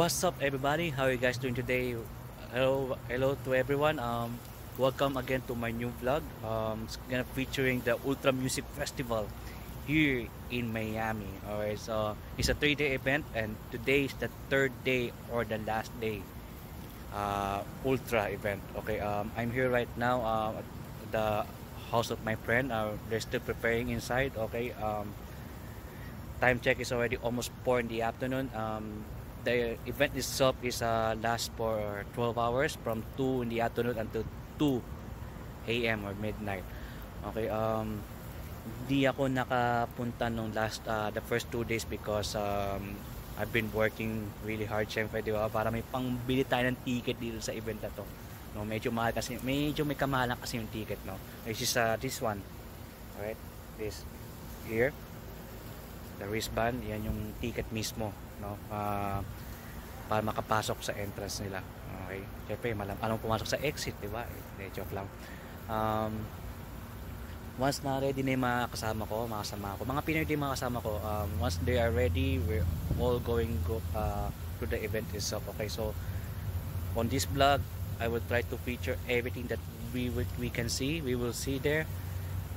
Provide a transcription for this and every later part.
What's up everybody? How are you guys doing today? Hello, hello to everyone. Um, welcome again to my new vlog. Um, it's gonna featuring the Ultra Music Festival here in Miami. Alright, so it's a three-day event and today is the third day or the last day uh, Ultra event. Okay, um, I'm here right now uh, at the house of my friend. Uh, they're still preparing inside. Okay, um, time check is already almost 4 in the afternoon. Um, the event itself is uh, last for 12 hours from 2 in the afternoon until 2 a.m. or midnight. Okay um di ako nakapunta nung last uh, the first two days because um, I've been working really hard syempre di ba? Para may pangbili tayo ng ticket dito sa event na to. No medyo mahal kasi medyo may kamahalan kasi yung ticket no? This is uh, this one. Alright this here. The wristband yan yung ticket mismo no uh, para makapasok sa entrance nila. Okay? Syempre malam anong pumasok sa exit di ba? Eh, joke lang. Um, once na ready na yung mga kasama ko mga kasama ko mga Pinoy din mga kasama ko um, once they are ready we're all going go uh, to the event itself. Okay so on this vlog I will try to feature everything that we we can see we will see there.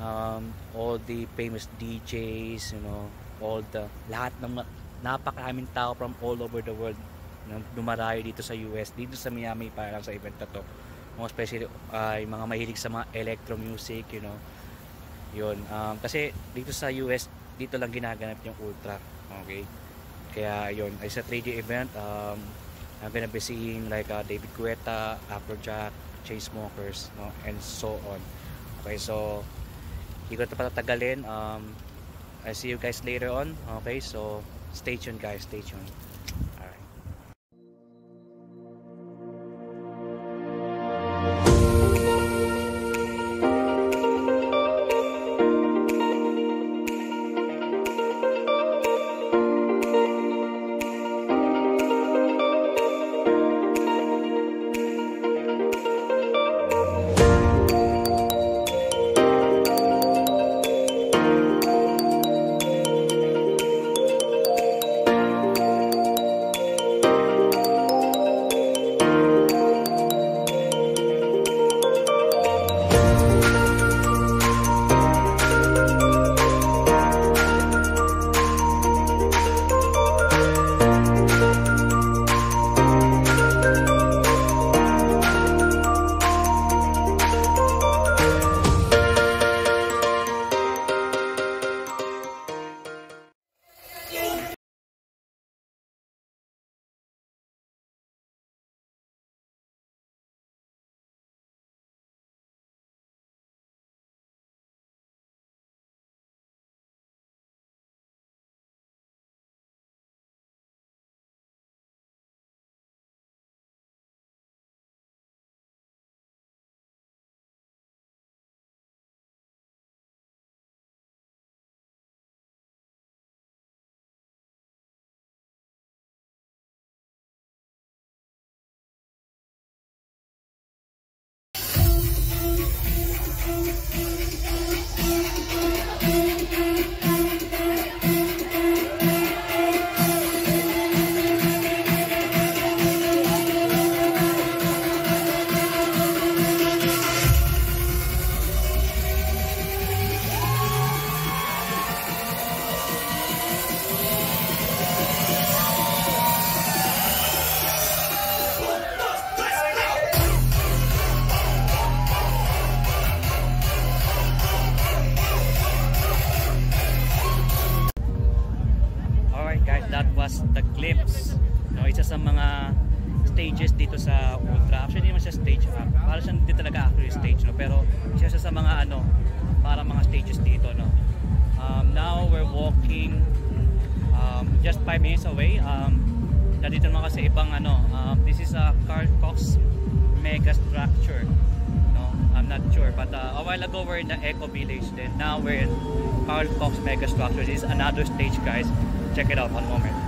Um, all the famous DJs you know all the lahat ng napakaraming tao from all over the world na dumarayo dito sa US, dito sa Miami para sa event na to. More especially uh, yung mga mahilig sa mga electro music, you know. Yun. Um, kasi dito sa US, dito lang ginaganap yung Ultra. Okay? Kaya yun, it's a 3D event. Um, I'm gonna be seeing like uh, David Guetta, Afrojack, Chainsmokers, no? and so on. Okay, so hindi ko ito patatagalin. Um, I see you guys later on. Okay, so stay tuned guys. Stay tuned glimpse no isa sa mga stages dito sa ultra. Actually hindi naman siya stage uh, para siya hindi talaga actually stage no? Pero isa siya sa mga ano para mga stages dito no? Um, now we're walking um, just 5 minutes away. Um, dito naman kasi ibang ano um, this is a Carl Cox mega structure no? I'm not sure but uh, a while ago we're in the Eco Village then. Now we're in Carl Cox mega structure this is another stage guys. Check it out one moment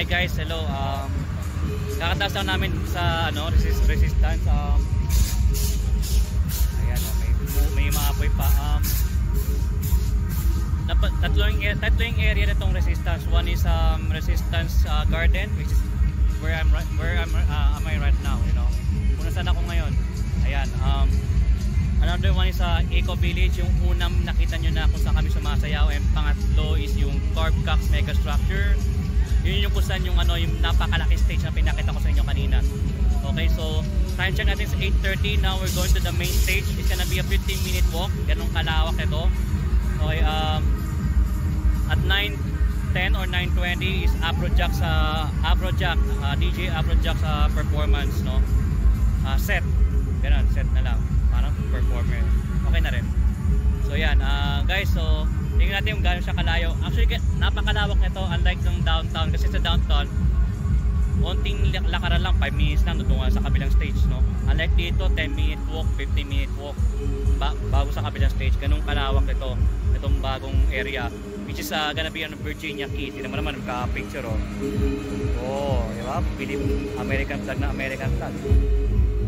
hi guys, hello. Um, kakataas lang namin sa ano, resist, resistance. Um, ayan, oh, may, may maapoy pa. Um, nap- tatlo yung, a- tatlo yung area na itong resistance. One is um, resistance uh, garden, which is where I'm right, where I'm, uh, am I right now, you know. Kung nasaan ako ngayon. Ayan, um, Another one is sa Eco Village, yung unang nakita nyo na kung saan kami sumasayaw. And pangatlo is yung Corp Cox Mega Structure. Yun yung kung saan yung, ano, yung napakalaki stage na pinakita ko sa inyo kanina. Okay, so time check natin sa 8.30. Now we're going to the main stage. It's gonna be a 15 minute walk. Ganong kalawak ito. Okay, um, at 9.10 or 9.20 is Afrojack sa Afrojack, uh, DJ Afrojack sa performance, no? Ah, set. Ganun, set na lang. Parang performer. Okay na rin. So yan, ah, guys, so tingnan natin kung gaano siya kalayo. Actually, napakalawak nito unlike ng downtown. Kasi sa downtown konting lak- lakaran lang 5 minutes lang doon sa kabilang stage no? Unlike dito 10 minute walk 15 minute walk ba- bago sa kabilang stage. Ganun kalawak ito itong bagong area. Which is uh, gonna be on Virginia Key. Tingnan mo naman ka picture oh. Oh di ba? American flag na American flag.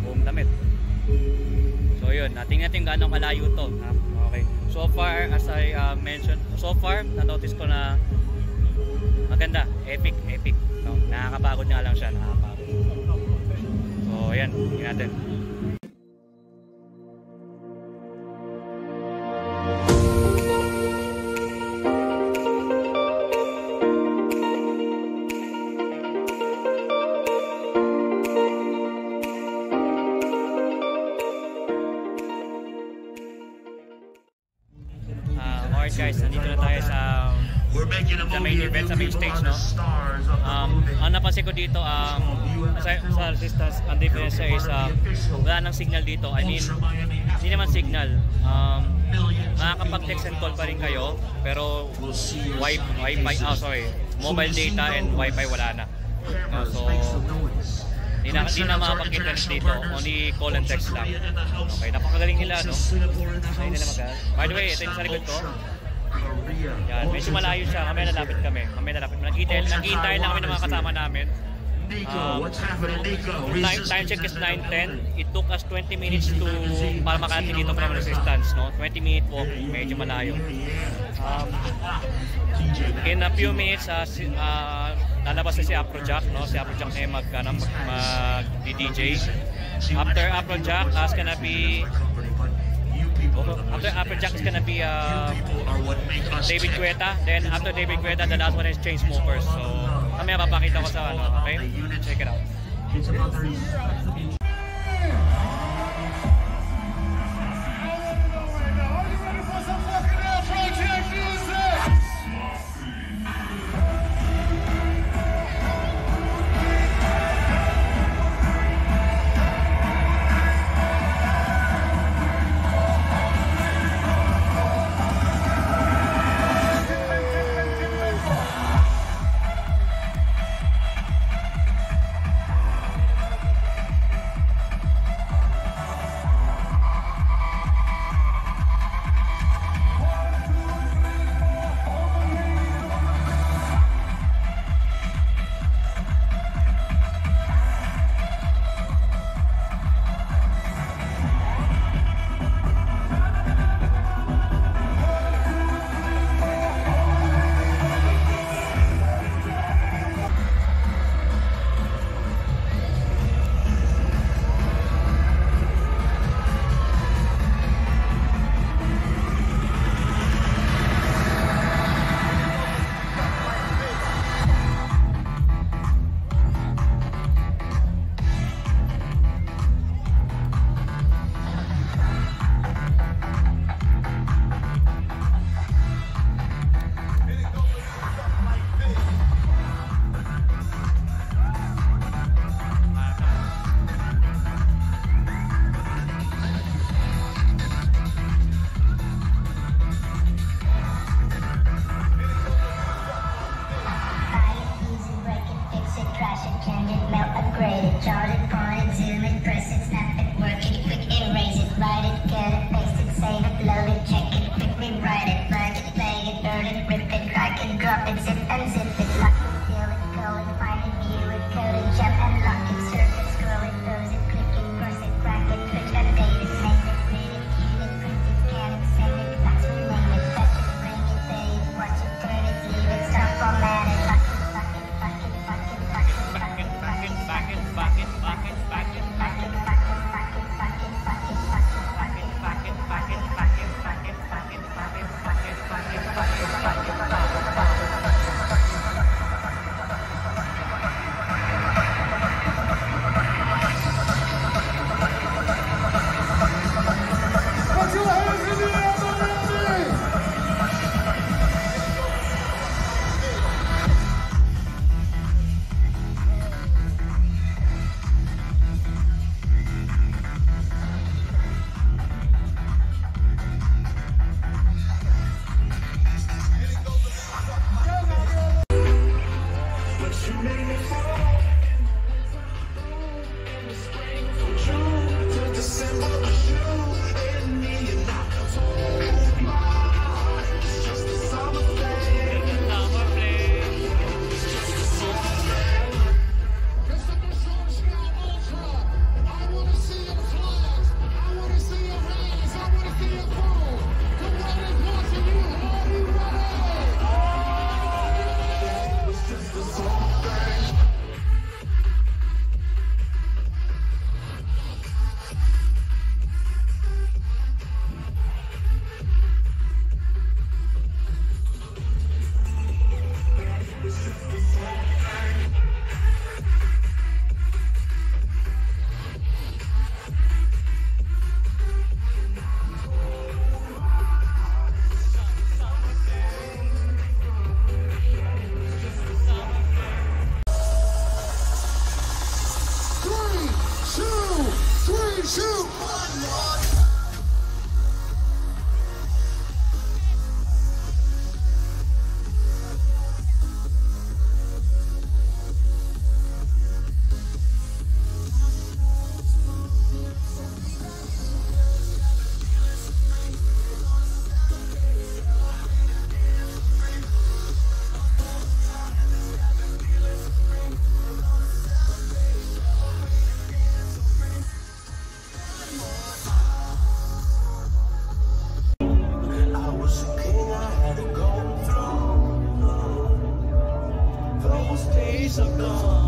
Buong damit. So yun. Natin natin gaano kalayo to ha? So far as I uh, mentioned so far na-notice ko na maganda epic epic no? nakakapagod nga lang siya nakakapagod so yan tingnan natin alright guys nandito na tayo sa Sa main event, sa main stage, no? um, ang napansin ko dito um, sa, sa resistance ang difference is um, wala nang signal dito. I mean hindi naman signal. Um, Millions of makakapag people text and call pa rin kayo pero wi wifi oh sorry mobile data and wifi wala na. No, so hindi na, hindi na makapag-internet dito only call and text lang. Okay napakagaling nila no? Ay, nila mag by the way ito yung sa likod ko yan medyo malayo siya. Kami nalapit kami. Kami nalapit. Naghihintay naghihintay lang kami ng mga kasama namin. Um, time, time check is 9.10 it took us 20 minutes to para makarating dito from resistance no? 20 minute walk medyo malayo. um, in a few minutes uh, si, uh, lalabas na si Afrojack no? Si Afrojack na yung mag, ano, mag, mag DJ after Afrojack is gonna be after Afrojack is gonna be uh, David Guetta. Then after David Guetta the last one is Chainsmokers so kami papakita ko sa ano okay? Check it out it melt, upgrade it, chart it, point it, zoom it, press it, snap it, work it, quick erase it, write it, cut it, paste it, save it, load it, check it, quick rewrite it, plug it, play it, burn it, rip it, crack it, drop it, zip and zip it, lock it, fill it, call it, find it, view it, code it, jump and days are.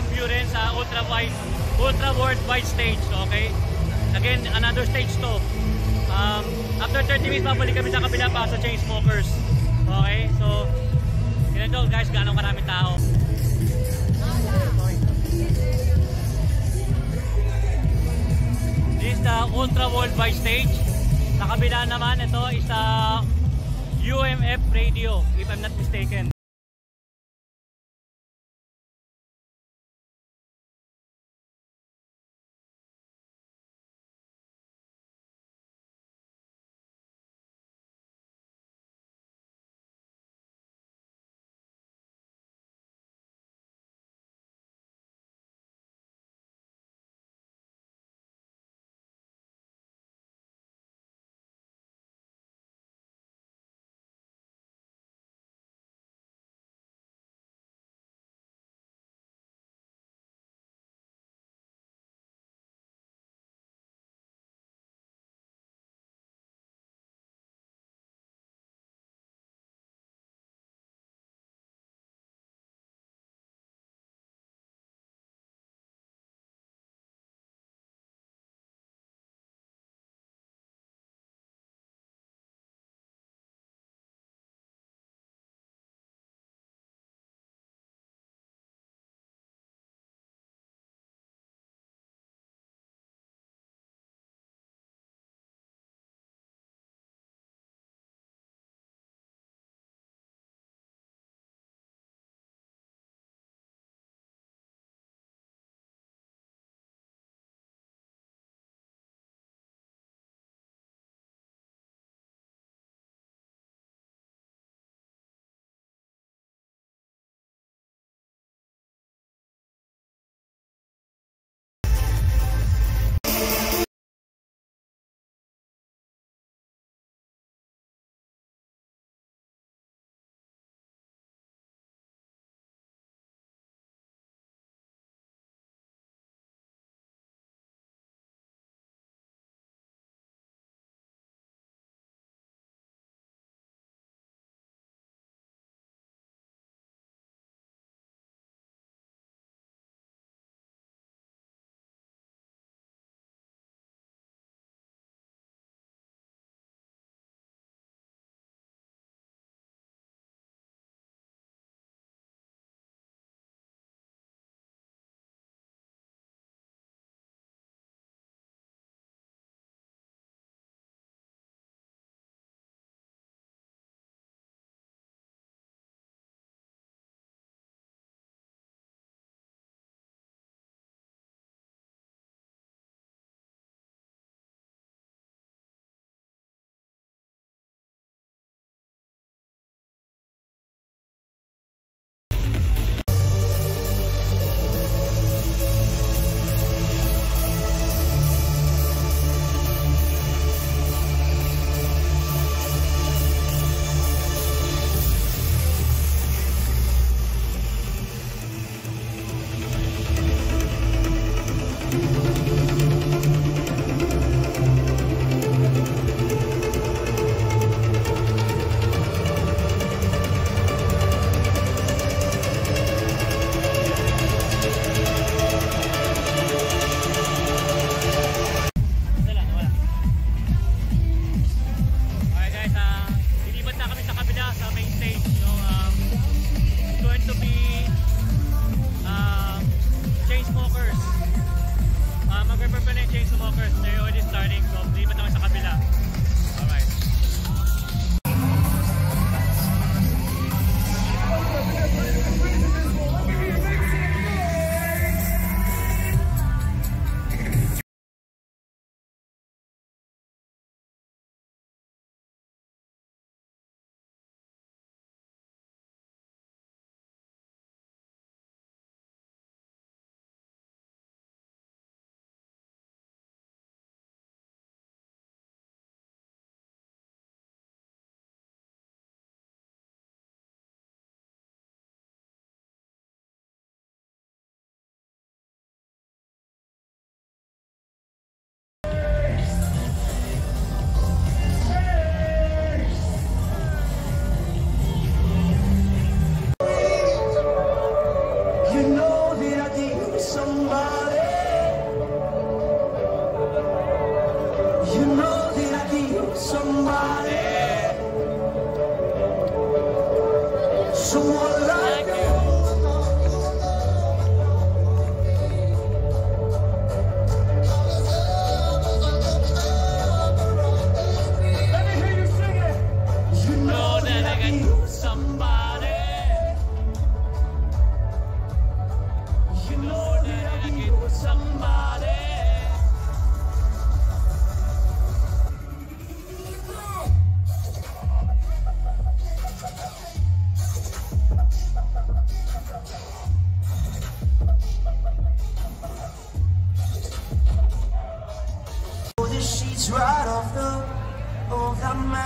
Armin Van Buren sa Ultra Wide, Ultra Worldwide Stage, okay? Again, another stage to. Um, after 30 minutes, babalik kami sa kabila pa sa Chainsmokers. Okay, so, yun to guys, gaano karaming tao. This is the Ultra Worldwide Stage. Sa kabila naman, ito is the UMF Radio, if I'm not mistaken.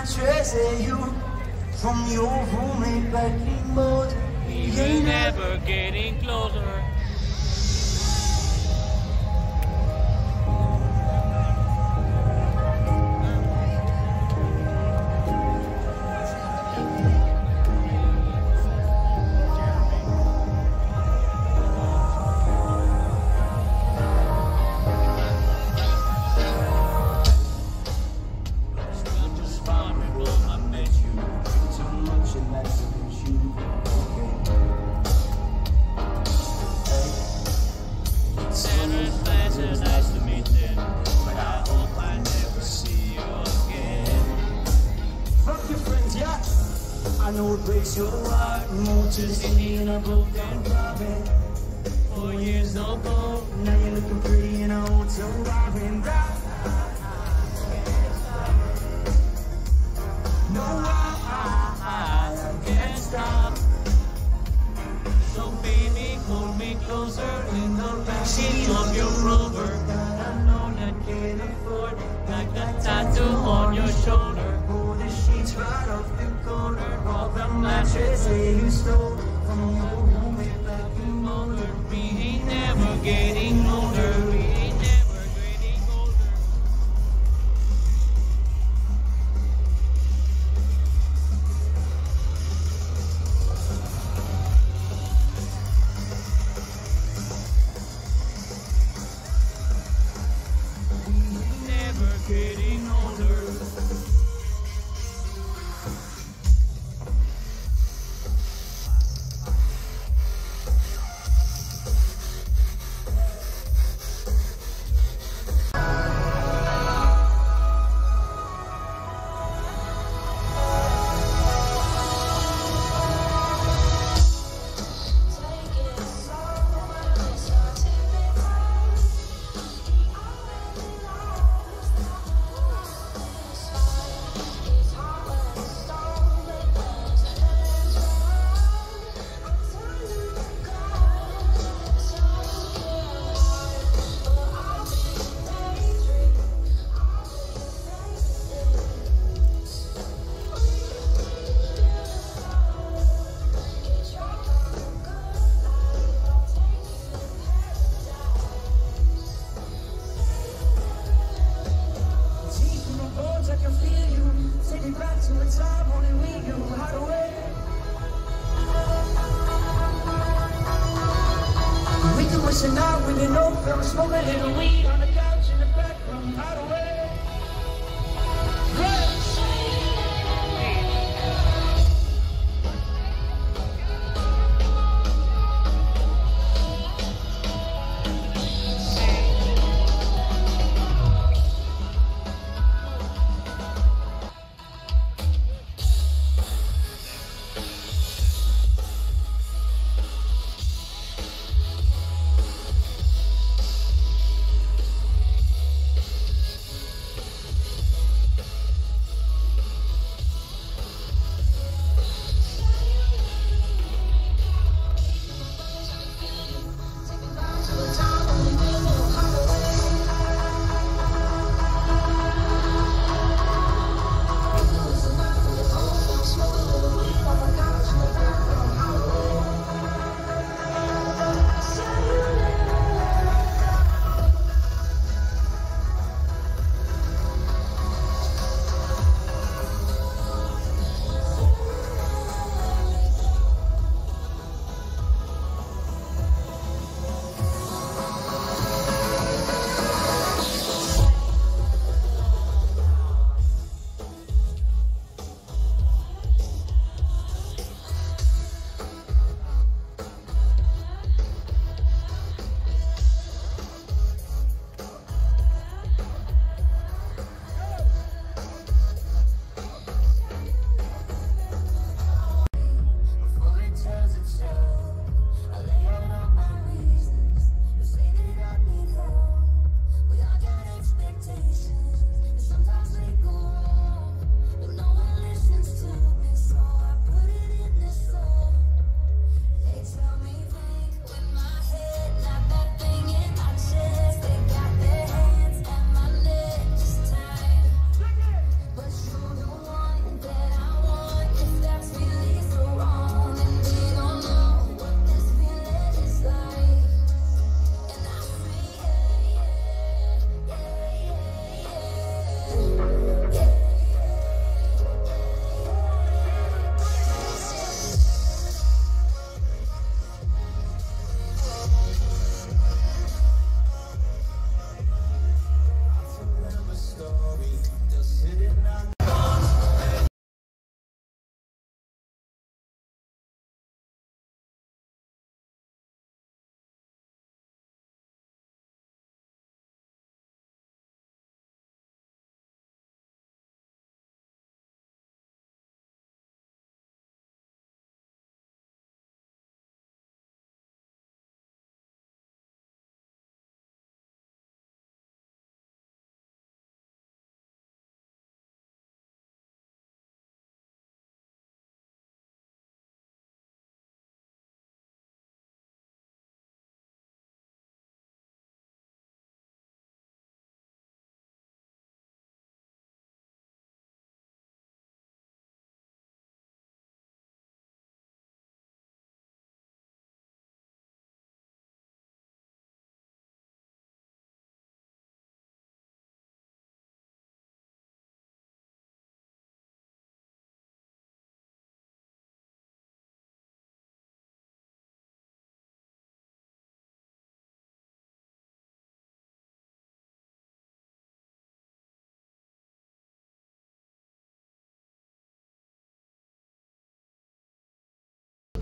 treasure you from your roommate back in mode. We were never getting closer.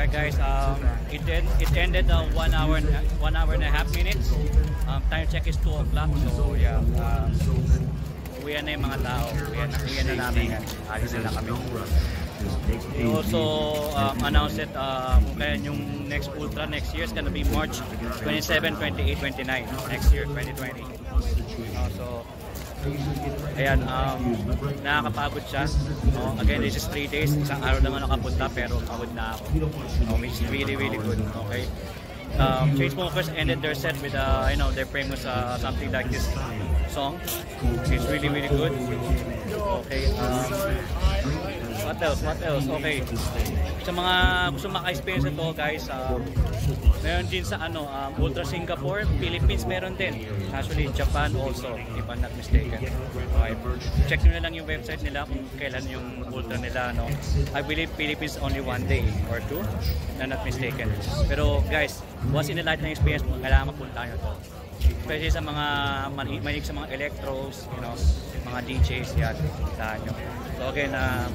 Alright guys, um, it, en- it ended uh, one hour and one hour and a half minutes. Um, time check is 2 o'clock. So yeah, um, uwian na yung mga tao. Uwian na namin yan. Alis na kami. We also um, announced uh, kung kaya yung next Ultra next year is gonna be March 27, 28, 29 next year, 2020. Uh, so, ayan, um, nakakapagod siya. No? Again, this is 3 days. Isang araw naman nakapunta pero pagod na ako. No, which is really, really good. Okay? Um, Chainsmokers ended their set with, uh, you know, their famous uh, something like this song. It's really, really good. Okay. Um, what else? What else? Okay. Sa mga gusto maka-experience ito, guys, um, meron din sa ano, um, Ultra Singapore, Philippines meron din. Actually, Japan also, if I'm not mistaken. Okay. Check nyo na lang yung website nila kung kailan yung Ultra nila. No? I believe Philippines only one day or two, if I'm not mistaken. Pero guys, once in a lifetime experience, kailangan mapunta nyo to. Especially sa mga mani- mahilig sa mga electros, you know, mga DJs, yan, puntahan nyo. So again, um,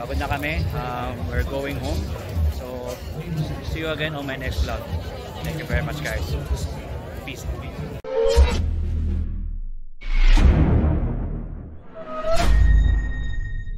pagod na kami. Um, we're going home. So, see you again on my next vlog. Thank you very much guys. Peace.